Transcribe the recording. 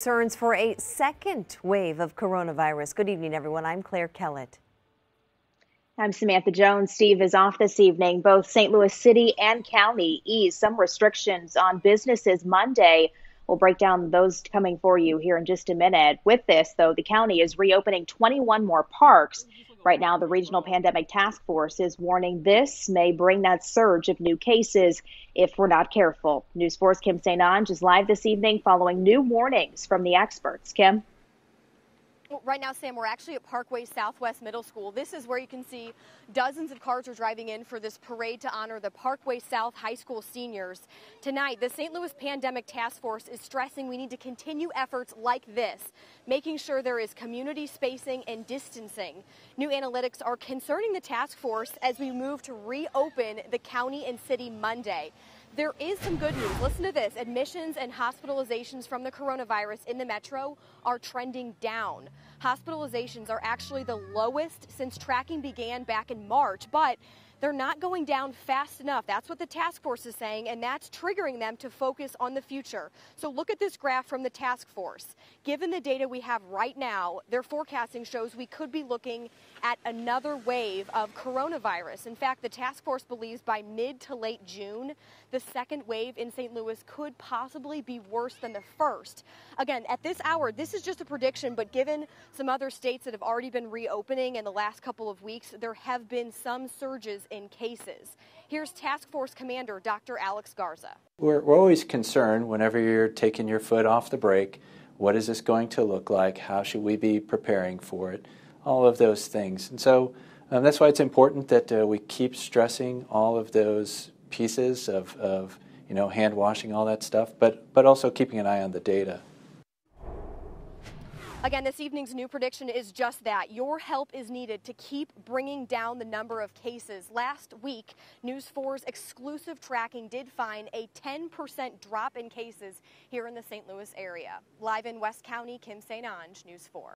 Concerns for a second wave of coronavirus. Good evening, everyone. I'm Claire Kellett. I'm Samantha Jones. Steve is off this evening. Both St. Louis City and County eased some restrictions on businesses Monday. We'll break down those coming for you here in just a minute. With this, though, the county is reopening 21 more parks. Right now, the Regional Pandemic Task Force is warning this may bring that surge of new cases if we're not careful. News 4's Kim St. Onge is live this evening following new warnings from the experts. Kim? Right now, Sam, we're actually at Parkway Southwest Middle School. This is where you can see dozens of cars are driving in for this parade to honor the Parkway South High School seniors. Tonight, the St. Louis Pandemic Task Force is stressing we need to continue efforts like this, making sure there is community spacing and distancing. New analytics are concerning the task force as we move to reopen the county and city Monday. There is some good news. Listen to this. Admissions and hospitalizations from the coronavirus in the metro are trending down. Hospitalizations are actually the lowest since tracking began back in March, but they're not going down fast enough. That's what the task force is saying, and that's triggering them to focus on the future. So look at this graph from the task force. Given the data we have right now, their forecasting shows we could be looking at another wave of coronavirus. In fact, the task force believes by mid to late June, the second wave in St. Louis could possibly be worse than the first. Again, at this hour, this is just a prediction, but given some other states that have already been reopening in the last couple of weeks, there have been some surges in cases. Here's Task Force Commander Dr. Alex Garza. We're, we're always concerned whenever you're taking your foot off the brake. What is this going to look like? How should we be preparing for it? All of those things. And so um, that's why it's important that uh, we keep stressing all of those pieces of, of you know, hand washing, all that stuff, but, but also keeping an eye on the data. Again, this evening's new prediction is just that. Your help is needed to keep bringing down the number of cases. Last week, News 4's exclusive tracking did find a 10% drop in cases here in the St. Louis area. Live in West County, Kim St. Onge, News 4.